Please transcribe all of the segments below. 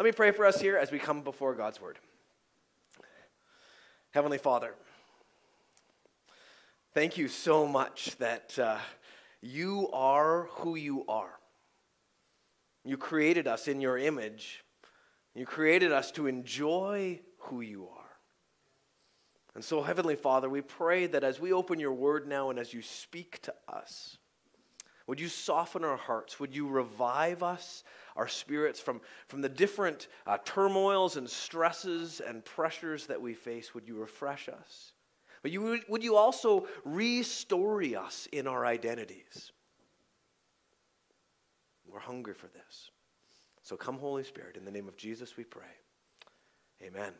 Let me pray for us here as we come before God's word. Heavenly Father, thank you so much that uh, you are who you are. You created us in your image. You created us to enjoy who you are. And so, Heavenly Father, we pray that as we open your word now and as you speak to us, would you soften our hearts? Would you revive us, our spirits, from, from the different uh, turmoils and stresses and pressures that we face? Would you refresh us? But you, would, would you also restore us in our identities? We're hungry for this. So come, Holy Spirit, in the name of Jesus we pray. Amen.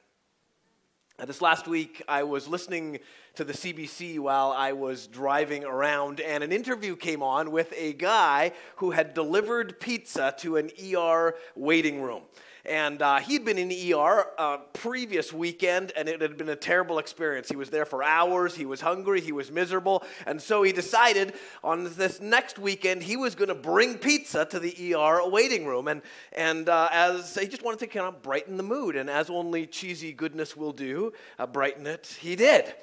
Uh, this last week, I was listening to the CBC while I was driving around, and an interview came on with a guy who had delivered pizza to an ER waiting room. And uh, he'd been in the ER uh, previous weekend, and it had been a terrible experience. He was there for hours, he was hungry, he was miserable, and so he decided on this next weekend he was going to bring pizza to the ER waiting room. And, and uh, as he just wanted to kind of brighten the mood, and as only cheesy goodness will do, uh, brighten it, he did.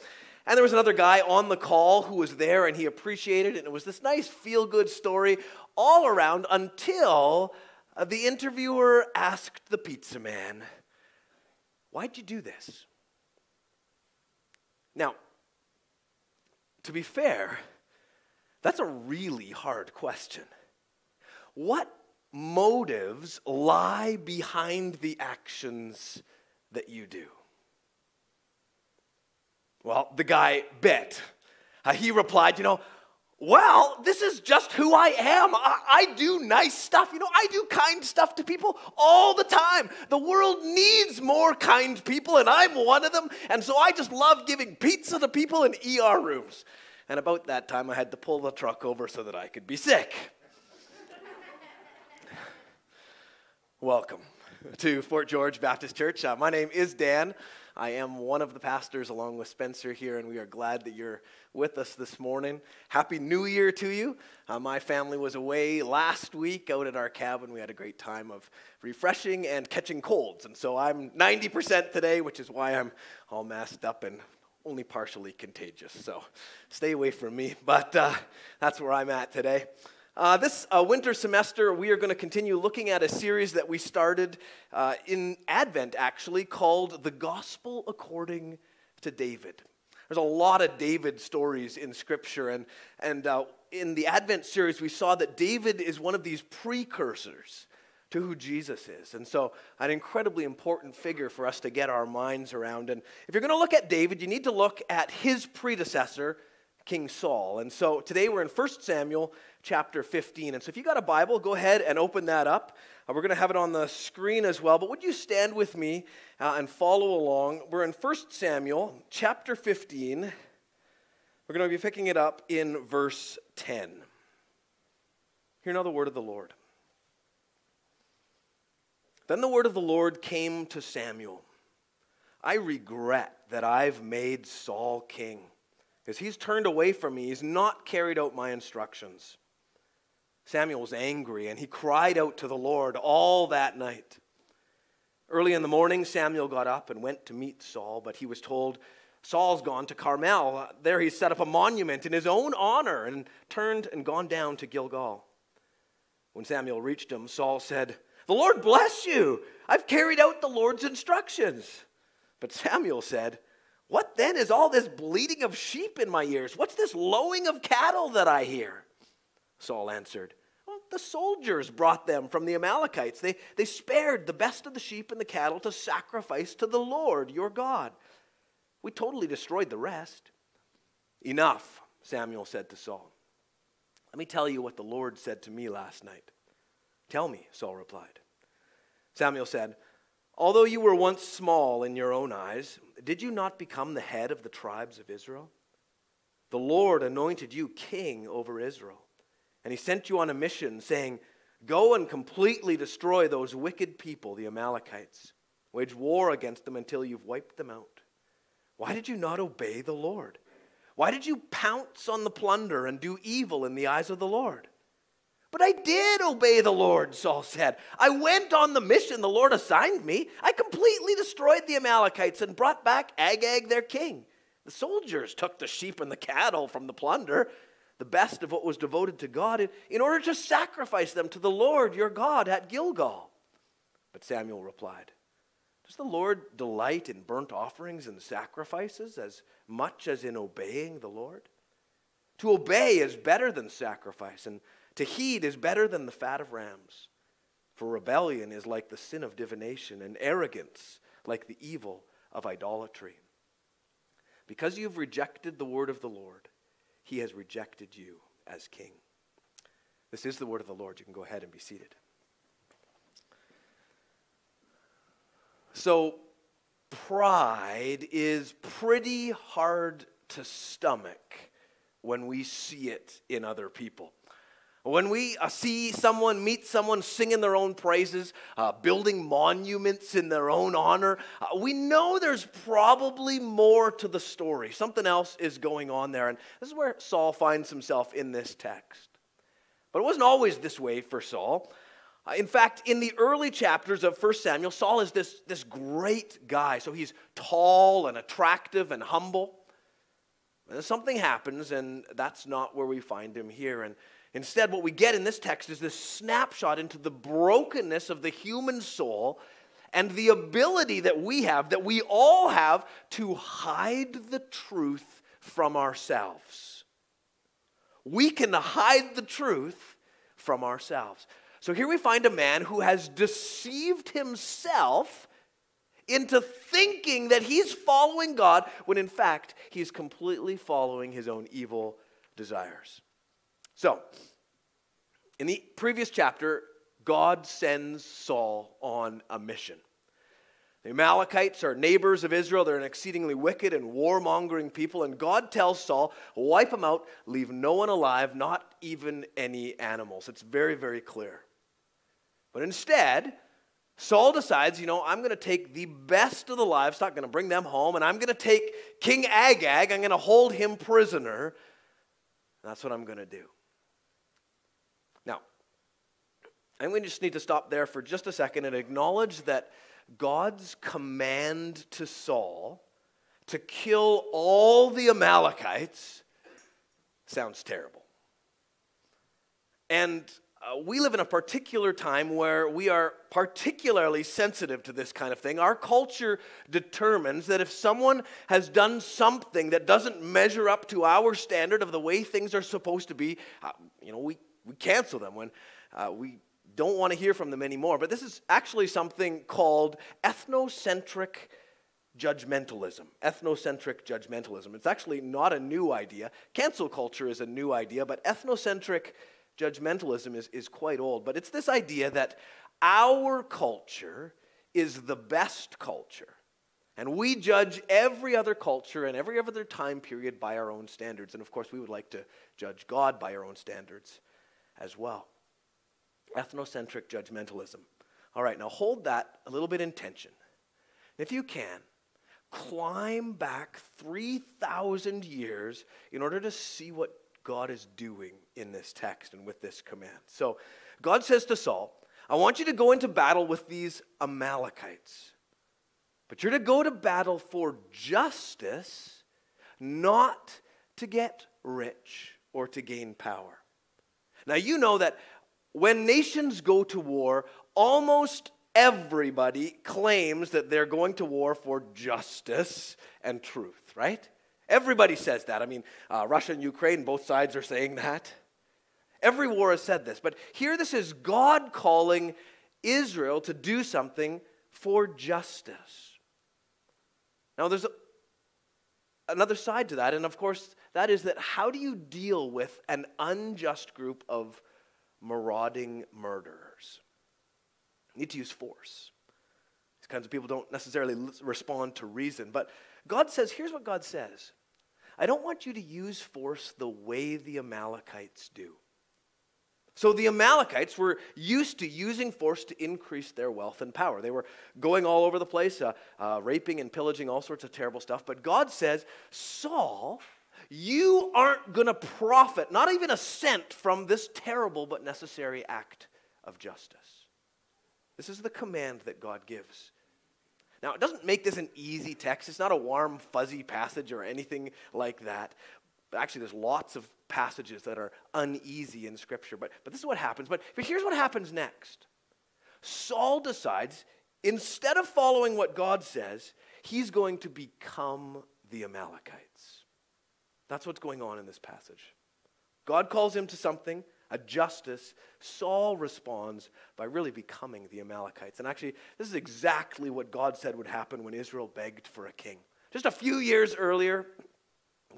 And there was another guy on the call who was there and he appreciated it. And it was this nice feel good story all around until uh, the interviewer asked the pizza man, Why'd you do this? Now, to be fair, that's a really hard question. What motives lie behind the actions that you do? Well, the guy bet. Uh, he replied, You know, well, this is just who I am. I, I, do nice stuff. You know, I do kind stuff to people all the time. The world needs more kind people, and I'm one of them. And so I just love giving pizza to people in ER rooms. And about that time, I had to pull the truck over so that I could be sick. Welcome to Fort George Baptist Church. Uh, my name is Dan. I am one of the pastors along with Spencer here, and we are glad that you're with us this morning. Happy New Year to you. Uh, my family was away last week out at our cabin. We had a great time of refreshing and catching colds. And so I'm 90% today, which is why I'm all masked up and only partially contagious. So stay away from me. But uh, that's where I'm at today. Uh, this uh, winter semester, we are going to continue looking at a series that we started uh, in Advent, actually, called The Gospel According to David. There's a lot of David stories in Scripture, and, and uh, in the Advent series, we saw that David is one of these precursors to who Jesus is. And so, an incredibly important figure for us to get our minds around. And if you're going to look at David, you need to look at his predecessor, King Saul. And so, today we're in 1 Samuel chapter 15. And so, if you got a Bible, go ahead and open that up. Uh, we're going to have it on the screen as well. But would you stand with me uh, and follow along? We're in 1 Samuel chapter 15. We're going to be picking it up in verse 10. Hear now the word of the Lord. Then the word of the Lord came to Samuel I regret that I've made Saul king, because he's turned away from me. He's not carried out my instructions. Samuel was angry and he cried out to the Lord all that night. Early in the morning, Samuel got up and went to meet Saul, but he was told, Saul's gone to Carmel. There he set up a monument in his own honor and turned and gone down to Gilgal. When Samuel reached him, Saul said, The Lord bless you. I've carried out the Lord's instructions. But Samuel said, What then is all this bleating of sheep in my ears? What's this lowing of cattle that I hear? Saul answered, well, The soldiers brought them from the Amalekites. They, they spared the best of the sheep and the cattle to sacrifice to the Lord your God. We totally destroyed the rest. Enough, Samuel said to Saul. Let me tell you what the Lord said to me last night. Tell me, Saul replied. Samuel said, Although you were once small in your own eyes, did you not become the head of the tribes of Israel? The Lord anointed you king over Israel. And he sent you on a mission saying, Go and completely destroy those wicked people, the Amalekites. Wage war against them until you've wiped them out. Why did you not obey the Lord? Why did you pounce on the plunder and do evil in the eyes of the Lord? But I did obey the Lord, Saul said. I went on the mission the Lord assigned me. I completely destroyed the Amalekites and brought back Agag, their king. The soldiers took the sheep and the cattle from the plunder, the best of what was devoted to God, in order to sacrifice them to the Lord your God at Gilgal. But Samuel replied, Does the Lord delight in burnt offerings and sacrifices as much as in obeying the Lord? To obey is better than sacrifice, and to heed is better than the fat of rams. For rebellion is like the sin of divination, and arrogance like the evil of idolatry. Because you've rejected the word of the Lord, he has rejected you as king. This is the word of the Lord. You can go ahead and be seated. So, pride is pretty hard to stomach when we see it in other people. When we uh, see someone, meet someone singing their own praises, uh, building monuments in their own honor, uh, we know there's probably more to the story. Something else is going on there. And this is where Saul finds himself in this text. But it wasn't always this way for Saul. Uh, in fact, in the early chapters of 1 Samuel, Saul is this, this great guy. So he's tall and attractive and humble. And something happens, and that's not where we find him here. And Instead, what we get in this text is this snapshot into the brokenness of the human soul and the ability that we have, that we all have, to hide the truth from ourselves. We can hide the truth from ourselves. So here we find a man who has deceived himself into thinking that he's following God when in fact he's completely following his own evil desires. So, in the previous chapter, God sends Saul on a mission. The Amalekites are neighbors of Israel. They're an exceedingly wicked and warmongering people. And God tells Saul, wipe them out, leave no one alive, not even any animals. It's very, very clear. But instead, Saul decides, you know, I'm going to take the best of the livestock, going to bring them home, and I'm going to take King Agag, I'm going to hold him prisoner. That's what I'm going to do. Going to just need to stop there for just a second and acknowledge that God's command to Saul to kill all the Amalekites sounds terrible. And uh, we live in a particular time where we are particularly sensitive to this kind of thing. Our culture determines that if someone has done something that doesn't measure up to our standard of the way things are supposed to be, uh, you know, we, we cancel them. When uh, we don't want to hear from them anymore. But this is actually something called ethnocentric judgmentalism. Ethnocentric judgmentalism. It's actually not a new idea. Cancel culture is a new idea, but ethnocentric judgmentalism is, is quite old. But it's this idea that our culture is the best culture. And we judge every other culture and every other time period by our own standards. And of course, we would like to judge God by our own standards as well ethnocentric judgmentalism. All right, now hold that a little bit in tension. If you can, climb back 3,000 years in order to see what God is doing in this text and with this command. So, God says to Saul, I want you to go into battle with these Amalekites. But you're to go to battle for justice, not to get rich or to gain power. Now, you know that when nations go to war, almost everybody claims that they're going to war for justice and truth, right? Everybody says that. I mean, uh, Russia and Ukraine, both sides are saying that. Every war has said this. But here, this is God calling Israel to do something for justice. Now, there's a, another side to that, and of course, that is that how do you deal with an unjust group of marauding murderers. You need to use force. These kinds of people don't necessarily respond to reason. But God says here's what God says I don't want you to use force the way the Amalekites do. So the Amalekites were used to using force to increase their wealth and power. They were going all over the place, uh, uh, raping and pillaging all sorts of terrible stuff. But God says, Saul, you aren't going to profit, not even a cent, from this terrible but necessary act of justice. This is the command that God gives. Now, it doesn't make this an easy text. It's not a warm, fuzzy passage or anything like that. Actually, there's lots of passages that are uneasy in Scripture. But, but this is what happens. But, but here's what happens next Saul decides, instead of following what God says, he's going to become the Amalekites. That's what's going on in this passage. God calls him to something, a justice. Saul responds by really becoming the Amalekites. And actually, this is exactly what God said would happen when Israel begged for a king. Just a few years earlier,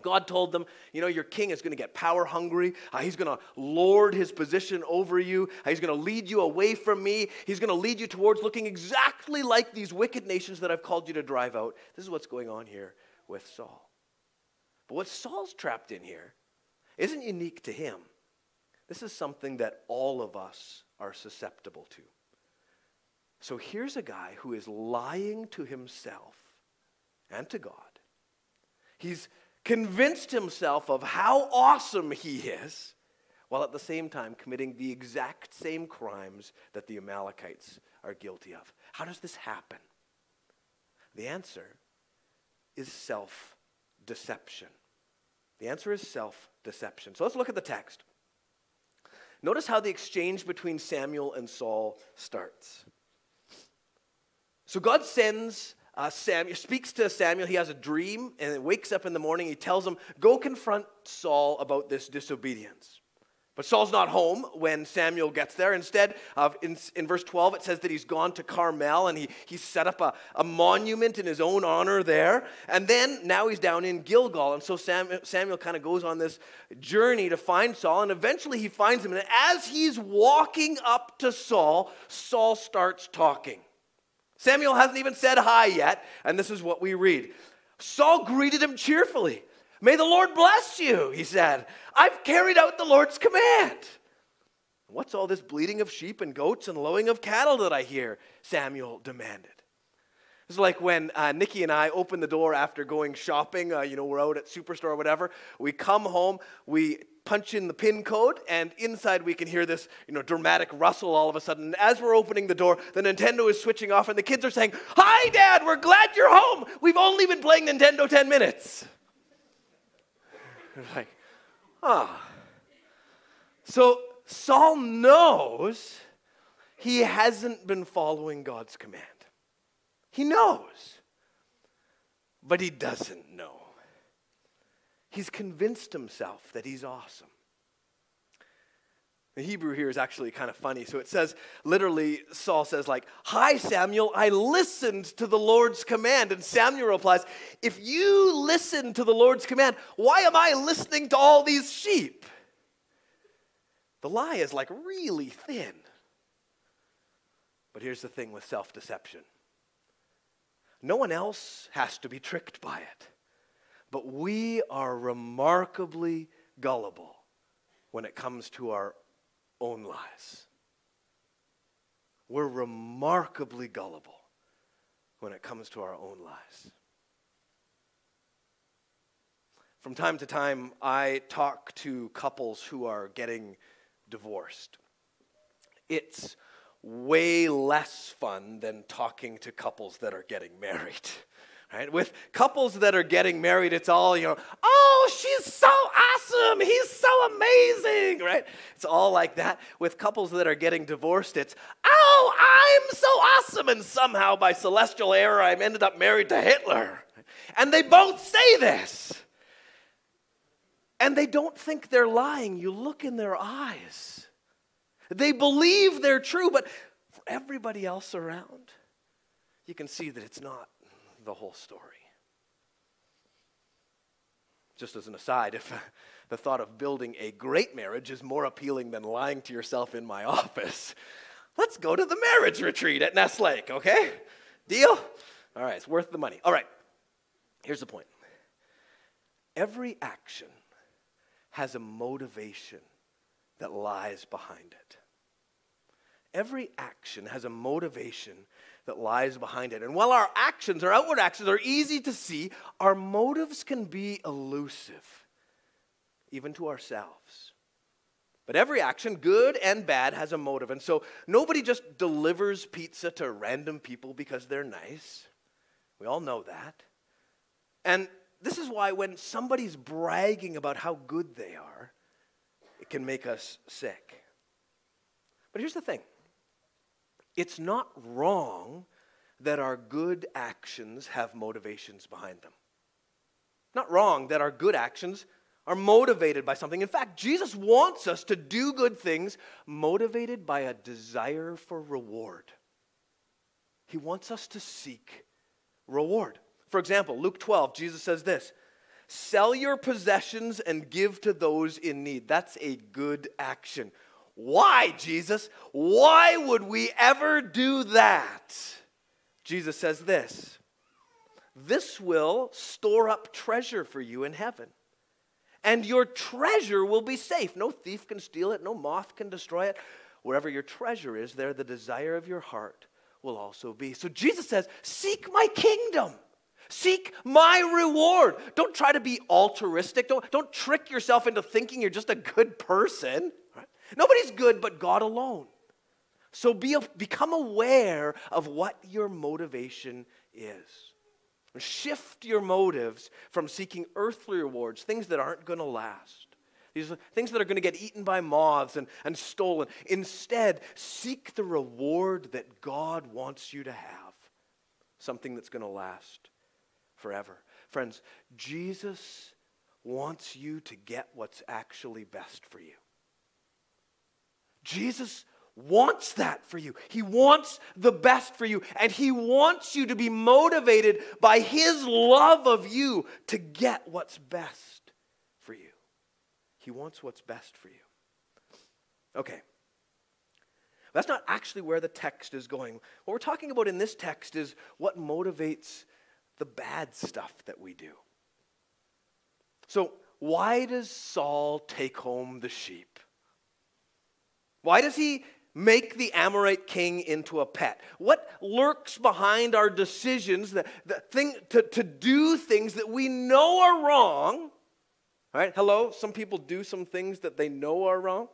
God told them, you know, your king is going to get power hungry. Uh, he's going to lord his position over you. Uh, he's going to lead you away from me. He's going to lead you towards looking exactly like these wicked nations that I've called you to drive out. This is what's going on here with Saul. But what Saul's trapped in here isn't unique to him. This is something that all of us are susceptible to. So here's a guy who is lying to himself and to God. He's convinced himself of how awesome he is, while at the same time committing the exact same crimes that the Amalekites are guilty of. How does this happen? The answer is self deception. The answer is self deception. So let's look at the text. Notice how the exchange between Samuel and Saul starts. So God sends uh, Samuel, speaks to Samuel. He has a dream and wakes up in the morning. He tells him, Go confront Saul about this disobedience. But Saul's not home when Samuel gets there. Instead, of, in, in verse 12, it says that he's gone to Carmel and he, he set up a, a monument in his own honor there. And then now he's down in Gilgal. And so Samuel, Samuel kind of goes on this journey to find Saul. And eventually he finds him. And as he's walking up to Saul, Saul starts talking. Samuel hasn't even said hi yet. And this is what we read Saul greeted him cheerfully. May the Lord bless you, he said. I've carried out the Lord's command. What's all this bleating of sheep and goats and lowing of cattle that I hear? Samuel demanded. It's like when uh, Nikki and I open the door after going shopping. Uh, you know, we're out at Superstore or whatever. We come home, we punch in the pin code, and inside we can hear this, you know, dramatic rustle all of a sudden. As we're opening the door, the Nintendo is switching off, and the kids are saying, "Hi, Dad! We're glad you're home. We've only been playing Nintendo 10 minutes." Like, ah. So Saul knows he hasn't been following God's command. He knows, but he doesn't know. He's convinced himself that he's awesome. The Hebrew here is actually kind of funny. So it says, literally, Saul says, like, Hi, Samuel, I listened to the Lord's command. And Samuel replies, If you listen to the Lord's command, why am I listening to all these sheep? The lie is like really thin. But here's the thing with self deception no one else has to be tricked by it. But we are remarkably gullible when it comes to our own lies. We're remarkably gullible when it comes to our own lives. From time to time, I talk to couples who are getting divorced. It's way less fun than talking to couples that are getting married. Right? With couples that are getting married, it's all, you know, oh, she's so awesome. He's so amazing, right? It's all like that. With couples that are getting divorced, it's, oh, I'm so awesome. And somehow, by celestial error, I'm ended up married to Hitler. And they both say this. And they don't think they're lying. You look in their eyes. They believe they're true, but for everybody else around, you can see that it's not the whole story. Just as an aside, if the thought of building a great marriage is more appealing than lying to yourself in my office, let's go to the marriage retreat at Ness Lake, okay? Deal? All right, it's worth the money. All right, here's the point every action has a motivation that lies behind it. Every action has a motivation that lies behind it. And while our actions, our outward actions, are easy to see, our motives can be elusive. even to ourselves. But every action, good and bad, has a motive. And so nobody just delivers pizza to random people because they're nice. We all know that. And this is why when somebody's bragging about how good they are, it can make us sick. But here's the thing it's not wrong that our good actions have motivations behind them. Not wrong that our good actions are motivated by something. In fact, Jesus wants us to do good things motivated by a desire for reward. He wants us to seek reward. For example, Luke 12, Jesus says this Sell your possessions and give to those in need. That's a good action. Why, Jesus? Why would we ever do that? Jesus says this This will store up treasure for you in heaven. And your treasure will be safe. No thief can steal it, no moth can destroy it. Wherever your treasure is, there the desire of your heart will also be. So Jesus says, Seek my kingdom. Seek my reward. Don't try to be altruistic. Don't, don't trick yourself into thinking you're just a good person. Nobody's good but God alone. So be, become aware of what your motivation is. Shift your motives from seeking earthly rewards, things that aren't going to last. These things that are going to get eaten by moths and, and stolen. Instead, seek the reward that God wants you to have, something that's going to last forever. Friends, Jesus wants you to get what's actually best for you. Jesus wants that for you. He wants the best for you. And He wants you to be motivated by His love of you to get what's best for you. He wants what's best for you. Okay. That's not actually where the text is going. What we're talking about in this text is what motivates the bad stuff that we do. So, why does Saul take home the sheep? Why does he make the Amorite king into a pet? What lurks behind our decisions the, the thing, to, to do things that we know are wrong? Right? Hello? Some people do some things that they know are wrong.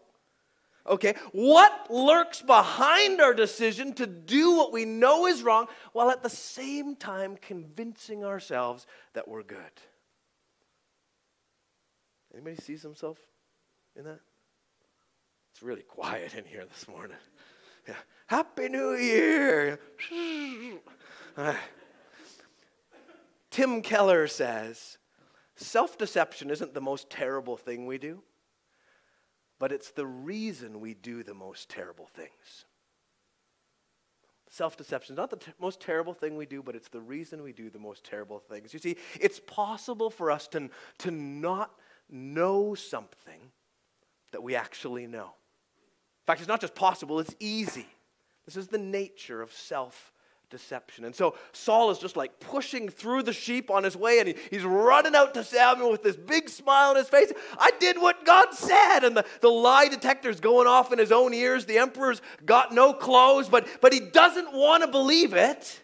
Okay, what lurks behind our decision to do what we know is wrong while at the same time convincing ourselves that we're good? Anybody sees himself in that? It's really quiet in here this morning. Yeah. Happy New Year! Tim Keller says self deception isn't the most terrible thing we do, but it's the reason we do the most terrible things. Self deception is not the most terrible thing we do, but it's the reason we do the most terrible things. You see, it's possible for us to, to not know something that we actually know. In fact, it's not just possible, it's easy. This is the nature of self deception. And so Saul is just like pushing through the sheep on his way, and he, he's running out to Samuel with this big smile on his face. I did what God said. And the, the lie detector's going off in his own ears. The emperor's got no clothes, but, but he doesn't want to believe it.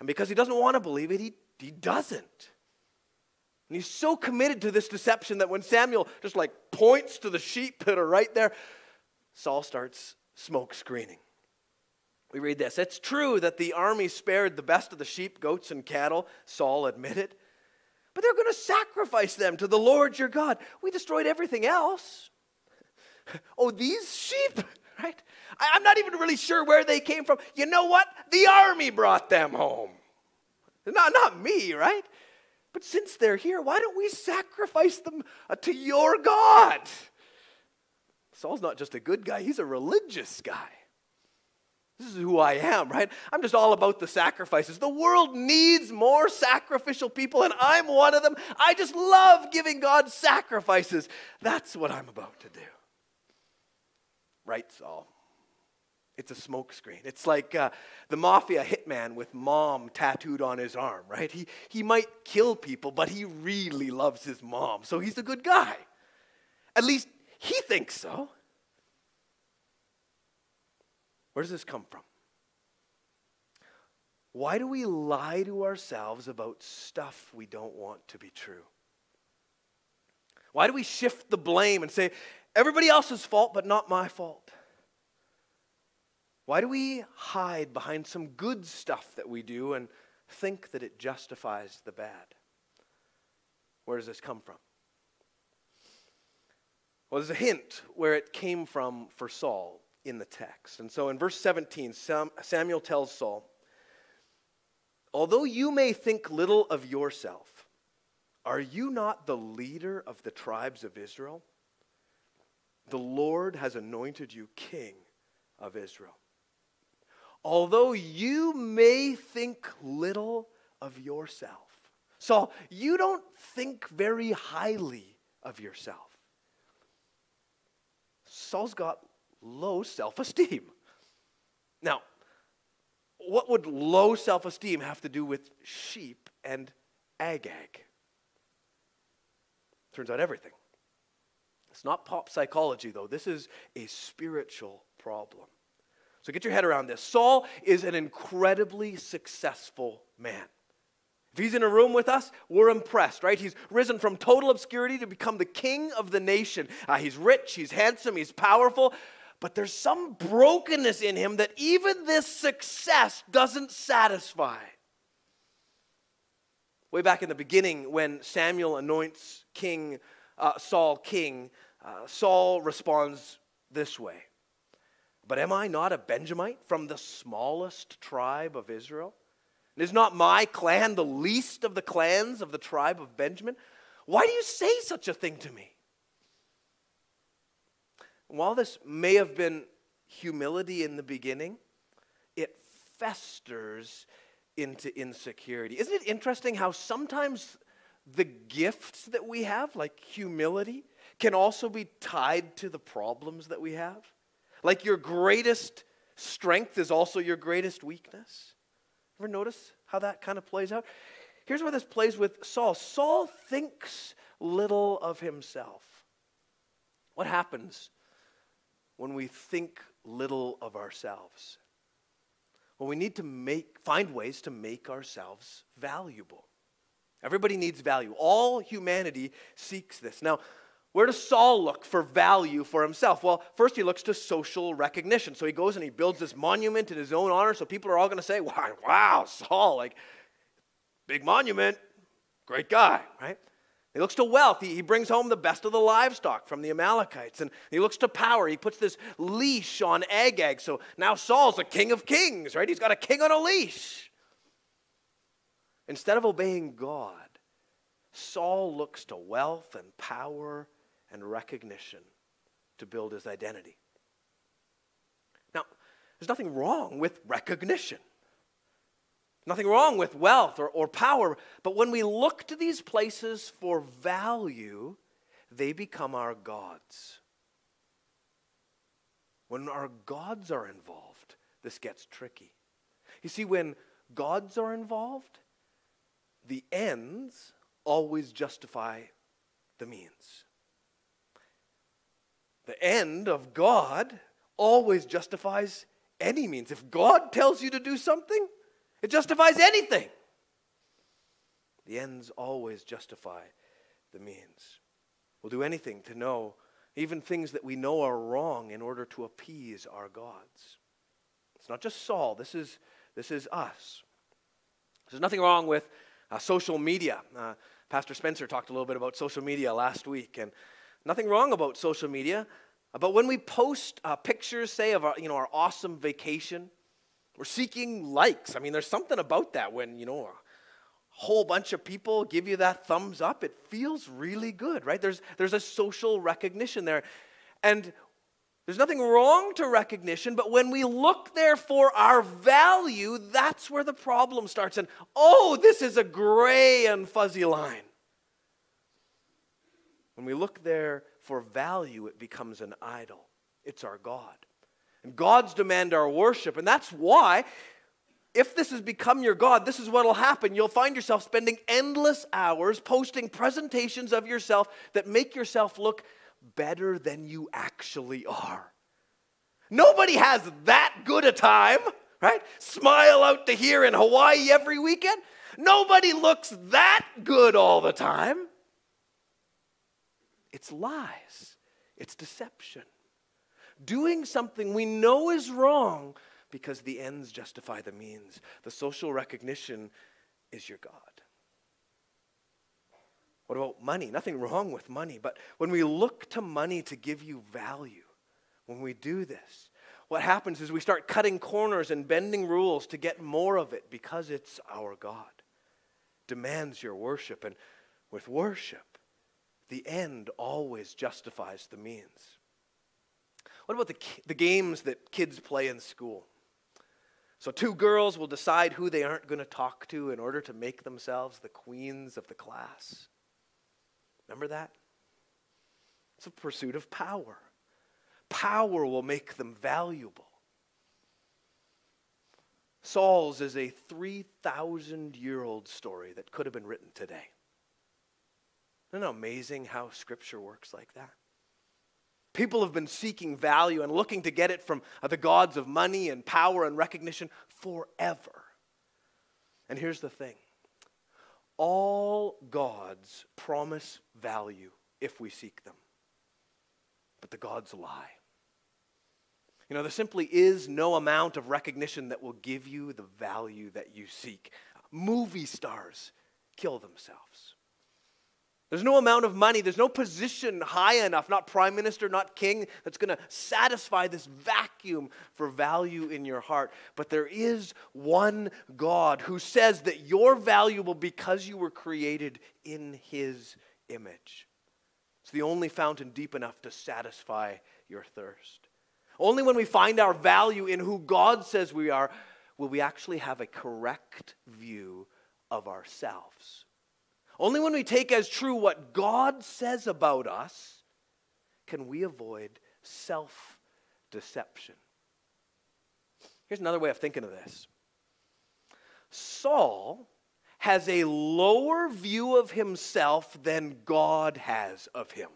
And because he doesn't want to believe it, he, he doesn't. And he's so committed to this deception that when Samuel just like points to the sheep that are right there, Saul starts smoke screening. We read this It's true that the army spared the best of the sheep, goats, and cattle, Saul admitted, but they're going to sacrifice them to the Lord your God. We destroyed everything else. oh, these sheep, right? I, I'm not even really sure where they came from. You know what? The army brought them home. Not, not me, right? But since they're here, why don't we sacrifice them to your God? Saul's not just a good guy, he's a religious guy. This is who I am, right? I'm just all about the sacrifices. The world needs more sacrificial people, and I'm one of them. I just love giving God sacrifices. That's what I'm about to do. Right, Saul? It's a smokescreen. It's like uh, the mafia hitman with mom tattooed on his arm, right? He, he might kill people, but he really loves his mom, so he's a good guy. At least he thinks so. Where does this come from? Why do we lie to ourselves about stuff we don't want to be true? Why do we shift the blame and say, everybody else's fault, but not my fault? Why do we hide behind some good stuff that we do and think that it justifies the bad? Where does this come from? Well, there's a hint where it came from for Saul in the text. And so in verse 17, Samuel tells Saul, Although you may think little of yourself, are you not the leader of the tribes of Israel? The Lord has anointed you king of Israel although you may think little of yourself. Saul, you don't think very highly of yourself. Saul's got low self esteem. Now, what would low self esteem have to do with sheep and Agag? Turns out everything. It's not pop psychology, though. This is a spiritual problem. So get your head around this. Saul is an incredibly successful man. If he's in a room with us, we're impressed, right? He's risen from total obscurity to become the king of the nation. Uh, he's rich, he's handsome, he's powerful, but there's some brokenness in him that even this success doesn't satisfy. Way back in the beginning, when Samuel anoints King uh, Saul king, uh, Saul responds this way but am I not a Benjamite from the smallest tribe of Israel? Is not my clan the least of the clans of the tribe of Benjamin? Why do you say such a thing to me? While this may have been humility in the beginning, it festers into insecurity. Isn't it interesting how sometimes the gifts that we have, like humility, can also be tied to the problems that we have? Like your greatest strength is also your greatest weakness. Ever notice how that kind of plays out? Here's where this plays with Saul. Saul thinks little of himself. What happens when we think little of ourselves? Well, we need to make, find ways to make ourselves valuable. Everybody needs value. All humanity seeks this. Now, where does Saul look for value for himself? Well, first he looks to social recognition. So he goes and he builds this monument in his own honor. So people are all going to say, wow, wow, Saul, like, big monument, great guy, right? He looks to wealth. He, he brings home the best of the livestock from the Amalekites. And he looks to power. He puts this leash on Agag. So now Saul's a king of kings, right? He's got a king on a leash. Instead of obeying God, Saul looks to wealth and power and recognition to build his identity. Now, there's nothing wrong with recognition. Nothing wrong with wealth or, or power, but when we look to these places for value, they become our gods. When our gods are involved, this gets tricky. You see, when gods are involved, the ends always justify the means. The end of God always justifies any means. If God tells you to do something, it justifies anything. The ends always justify the means. We'll do anything to know, even things that we know are wrong, in order to appease our gods. It's not just Saul, this is, this is us. There's nothing wrong with uh, social media. Uh, Pastor Spencer talked a little bit about social media last week, and Nothing wrong about social media. But when we post uh, pictures, say, of our, you know, our awesome vacation, we're seeking likes. I mean, there's something about that when, you know, a whole bunch of people give you that thumbs up. It feels really good, right? There's, there's a social recognition there. And there's nothing wrong to recognition, but when we look there for our value, that's where the problem starts. And oh, this is a gray and fuzzy line. When we look there for value, it becomes an idol. It's our God. And gods demand our worship. And that's why, if this has become your God, this is what will happen. You'll find yourself spending endless hours posting presentations of yourself that make yourself look better than you actually are. Nobody has that good a time, right? Smile out to here in Hawaii every weekend. Nobody looks that good all the time. It's lies, it's deception. Doing something we know is wrong because the ends justify the means. The social recognition is your God. What about money? Nothing wrong with money, but when we look to money to give you value, when we do this, what happens is we start cutting corners and bending rules to get more of it because it's our God. Demands your worship. And with worship, the end always justifies the means. What about the, the games that kids play in school? So, two girls will decide who they aren't going to talk to in order to make themselves the queens of the class. Remember that? It's a pursuit of power. Power will make them valuable. Saul's is a 3,000 year old story that could have been written today. Isn't it amazing how Scripture works like that? People have been seeking value and looking to get it from the gods of money and power and recognition forever. And here's the thing all gods promise value if we seek them, but the gods lie. You know, there simply is no amount of recognition that will give you the value that you seek. Movie stars kill themselves. There's no amount of money, there's no position high enough, not prime minister, not king, that's going to satisfy this vacuum for value in your heart. But there is one God who says that you're valuable because you were created in his image. It's the only fountain deep enough to satisfy your thirst. Only when we find our value in who God says we are will we actually have a correct view of ourselves. Only when we take as true what God says about us can we avoid self deception. Here's another way of thinking of this Saul has a lower view of himself than God has of him.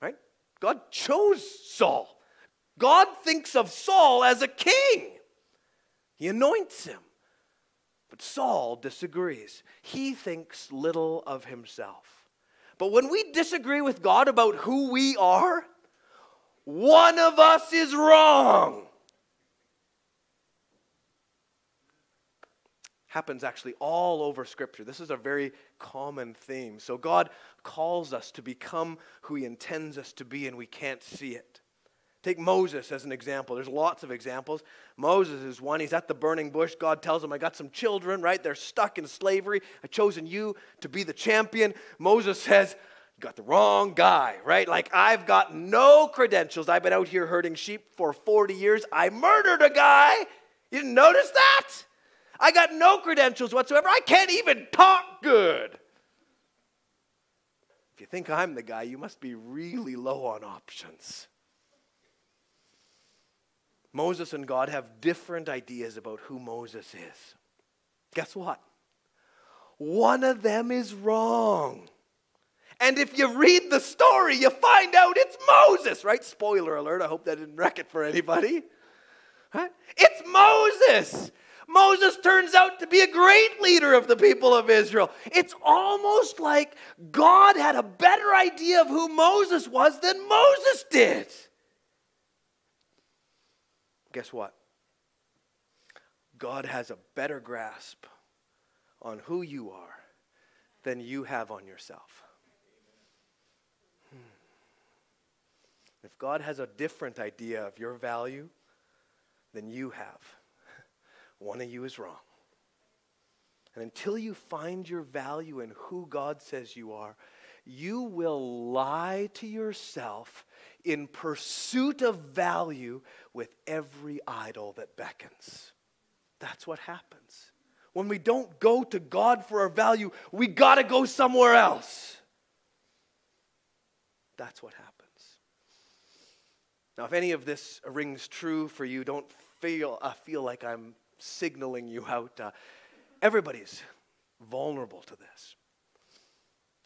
Right? God chose Saul. God thinks of Saul as a king. He anoints him. But Saul disagrees. He thinks little of himself. But when we disagree with God about who we are, one of us is wrong. Happens actually all over Scripture. This is a very common theme. So God calls us to become who He intends us to be, and we can't see it. Take Moses as an example. There's lots of examples. Moses is one. He's at the burning bush. God tells him, I got some children, right? They're stuck in slavery. I've chosen you to be the champion. Moses says, You got the wrong guy, right? Like, I've got no credentials. I've been out here herding sheep for 40 years. I murdered a guy. You didn't notice that? I got no credentials whatsoever. I can't even talk good. If you think I'm the guy, you must be really low on options. Moses and God have different ideas about who Moses is. Guess what? One of them is wrong. And if you read the story, you find out it's Moses, right? Spoiler alert, I hope that didn't wreck it for anybody. It's Moses. Moses turns out to be a great leader of the people of Israel. It's almost like God had a better idea of who Moses was than Moses did guess what? God has a better grasp on who you are than you have on yourself. Hmm. If God has a different idea of your value than you have, one of you is wrong. And until you find your value in who God says you are, you will lie to yourself in pursuit of value with every idol that beckons. That's what happens. When we don't go to God for our value, we got to go somewhere else. That's what happens. Now, if any of this rings true for you, don't feel, uh, feel like I'm signaling you out. Uh, everybody's vulnerable to this.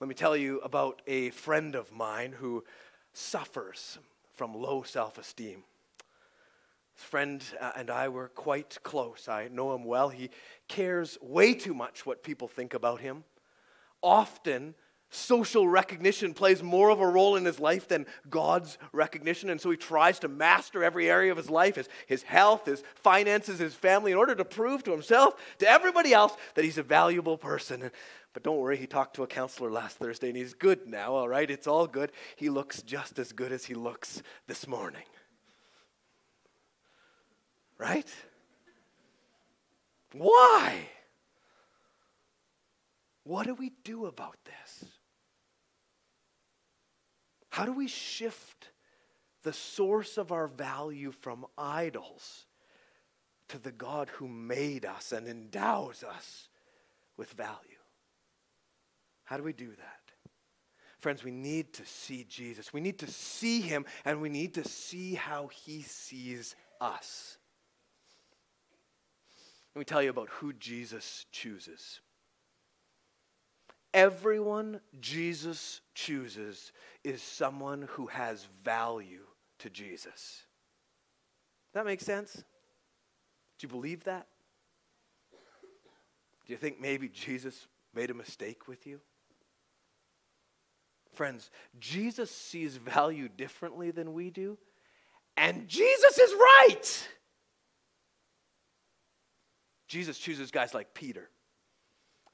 Let me tell you about a friend of mine who suffers from low self esteem. His friend uh, and I were quite close. I know him well. He cares way too much what people think about him, often social recognition plays more of a role in his life than God's recognition. And so he tries to master every area of his life his, his health, his finances, his family in order to prove to himself, to everybody else, that he's a valuable person. But don't worry, he talked to a counselor last Thursday and he's good now, all right? It's all good. He looks just as good as he looks this morning. Right? Why? What do we do about this? How do we shift the source of our value from idols to the God who made us and endows us with value? How do we do that? Friends, we need to see Jesus. We need to see him and we need to see how he sees us. Let me tell you about who Jesus chooses. Everyone Jesus chooses is someone who has value to Jesus. That makes sense? Do you believe that? Do you think maybe Jesus made a mistake with you? Friends, Jesus sees value differently than we do, and Jesus is right. Jesus chooses guys like Peter,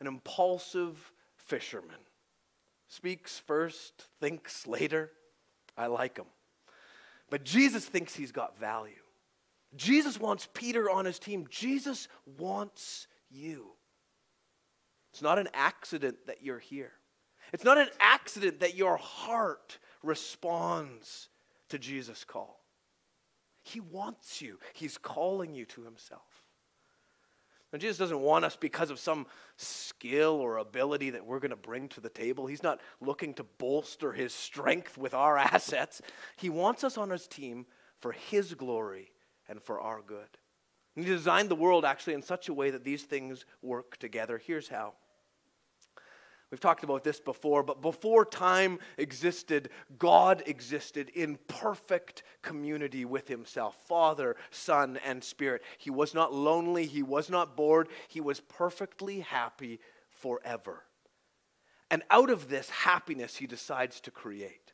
an impulsive fisherman. Speaks first, thinks later. I like him. But Jesus thinks he's got value. Jesus wants Peter on his team. Jesus wants you. It's not an accident that you're here. It's not an accident that your heart responds to Jesus' call. He wants you, He's calling you to Himself. And Jesus doesn't want us because of some skill or ability that we're going to bring to the table. He's not looking to bolster his strength with our assets. He wants us on his team for his glory and for our good. He designed the world actually in such a way that these things work together. Here's how. We've talked about this before, but before time existed, God existed in perfect community with Himself Father, Son, and Spirit. He was not lonely, He was not bored, He was perfectly happy forever. And out of this happiness, He decides to create.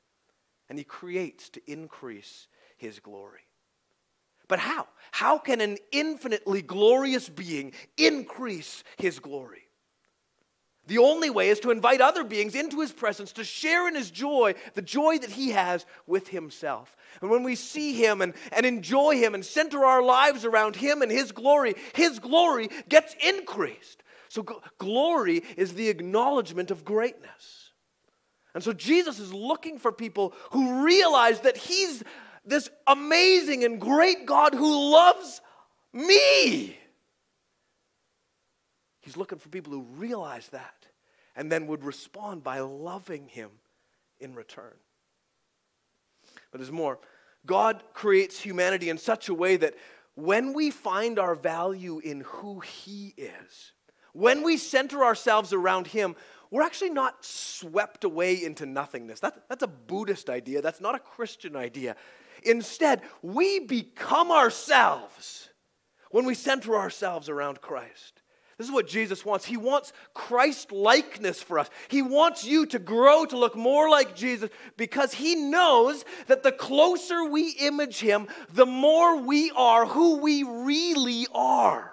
And He creates to increase His glory. But how? How can an infinitely glorious being increase His glory? The only way is to invite other beings into his presence to share in his joy, the joy that he has with himself. And when we see him and, and enjoy him and center our lives around him and his glory, his glory gets increased. So, gl- glory is the acknowledgement of greatness. And so, Jesus is looking for people who realize that he's this amazing and great God who loves me. He's looking for people who realize that and then would respond by loving him in return. But there's more. God creates humanity in such a way that when we find our value in who he is, when we center ourselves around him, we're actually not swept away into nothingness. That, that's a Buddhist idea, that's not a Christian idea. Instead, we become ourselves when we center ourselves around Christ. This is what Jesus wants. He wants Christ likeness for us. He wants you to grow to look more like Jesus because he knows that the closer we image him, the more we are who we really are.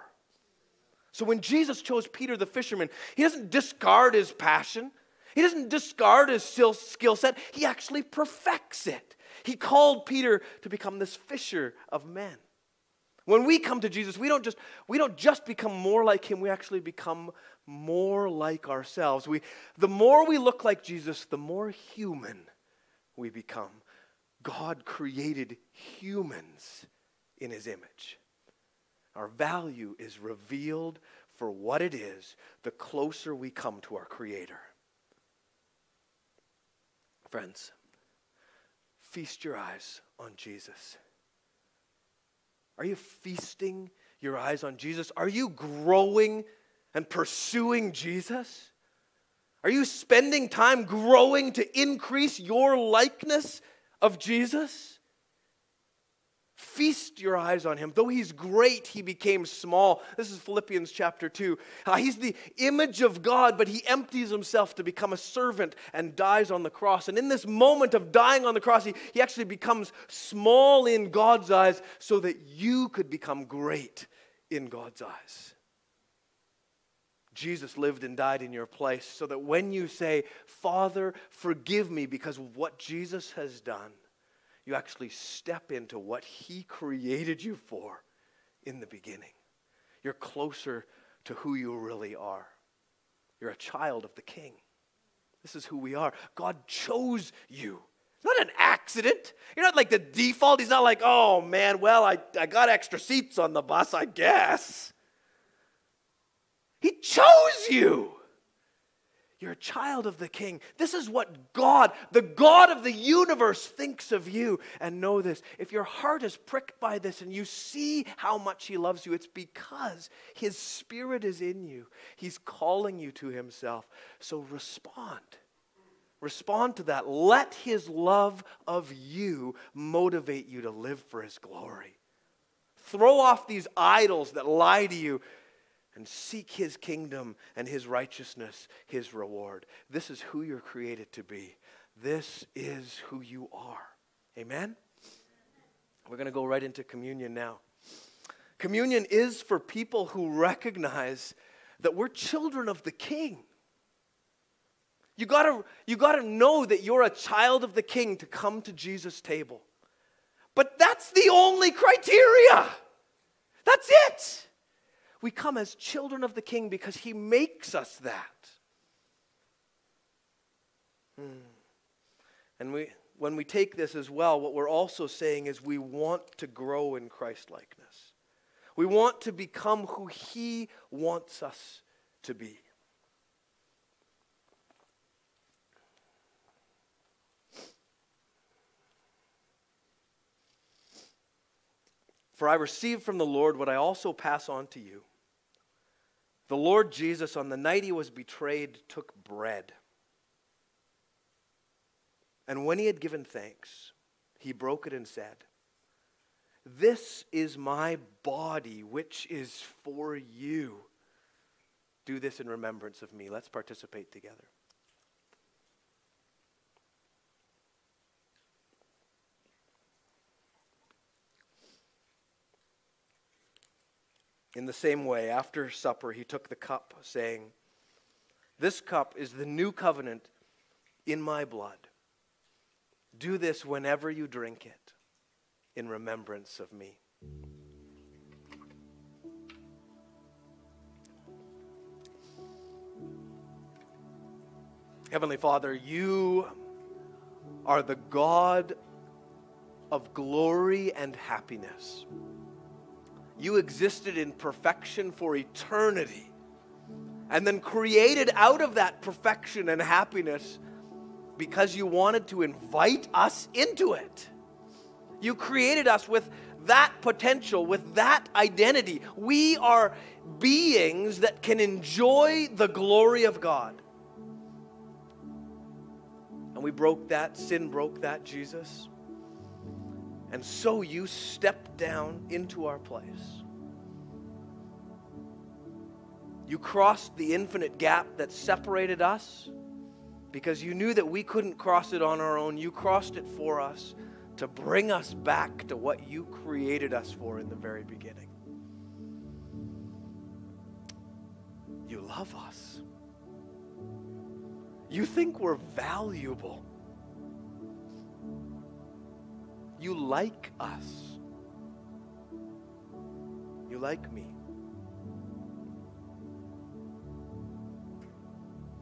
So when Jesus chose Peter the fisherman, he doesn't discard his passion, he doesn't discard his skill set, he actually perfects it. He called Peter to become this fisher of men. When we come to Jesus, we don't just, we don't just become more like him, we actually become more like ourselves. We, the more we look like Jesus, the more human we become. God created humans in his image. Our value is revealed for what it is the closer we come to our Creator. Friends, feast your eyes on Jesus. Are you feasting your eyes on Jesus? Are you growing and pursuing Jesus? Are you spending time growing to increase your likeness of Jesus? Feast your eyes on him. Though he's great, he became small. This is Philippians chapter 2. Uh, he's the image of God, but he empties himself to become a servant and dies on the cross. And in this moment of dying on the cross, he, he actually becomes small in God's eyes so that you could become great in God's eyes. Jesus lived and died in your place so that when you say, Father, forgive me because of what Jesus has done, you actually step into what He created you for in the beginning. You're closer to who you really are. You're a child of the King. This is who we are. God chose you. It's not an accident. You're not like the default. He's not like, oh man, well, I, I got extra seats on the bus, I guess. He chose you. You're a child of the king. This is what God, the God of the universe, thinks of you. And know this if your heart is pricked by this and you see how much he loves you, it's because his spirit is in you. He's calling you to himself. So respond. Respond to that. Let his love of you motivate you to live for his glory. Throw off these idols that lie to you and seek his kingdom and his righteousness, his reward. This is who you're created to be. This is who you are. Amen? We're going to go right into communion now. Communion is for people who recognize that we're children of the king. You gotta, you gotta know that you're a child of the king to come to Jesus' table. But that's the only criteria. That's it. We come as children of the King because He makes us that. Hmm. And we, when we take this as well, what we're also saying is we want to grow in Christ likeness. We want to become who He wants us to be. For I received from the Lord what I also pass on to you. The Lord Jesus, on the night he was betrayed, took bread. And when he had given thanks, he broke it and said, This is my body, which is for you. Do this in remembrance of me. Let's participate together. In the same way, after supper, he took the cup, saying, This cup is the new covenant in my blood. Do this whenever you drink it in remembrance of me. Heavenly Father, you are the God of glory and happiness. You existed in perfection for eternity and then created out of that perfection and happiness because you wanted to invite us into it. You created us with that potential, with that identity. We are beings that can enjoy the glory of God. And we broke that, sin broke that, Jesus. And so you stepped down into our place. You crossed the infinite gap that separated us because you knew that we couldn't cross it on our own. You crossed it for us to bring us back to what you created us for in the very beginning. You love us. You think we're valuable. You like us. You like me.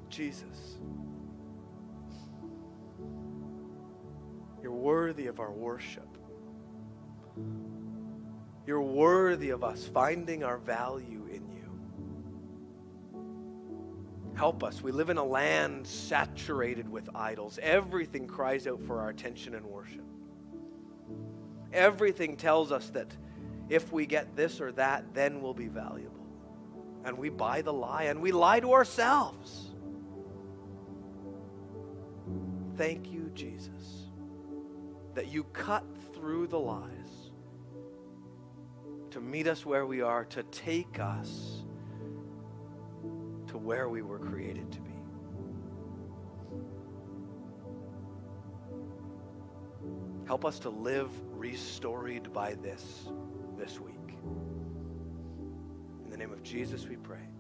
Jesus. You're worthy of our worship. You're worthy of us finding our value in you. Help us. We live in a land saturated with idols. Everything cries out for our attention and worship. Everything tells us that if we get this or that, then we'll be valuable. And we buy the lie and we lie to ourselves. Thank you, Jesus, that you cut through the lies to meet us where we are, to take us to where we were created to be. Help us to live restoried by this this week. In the name of Jesus, we pray.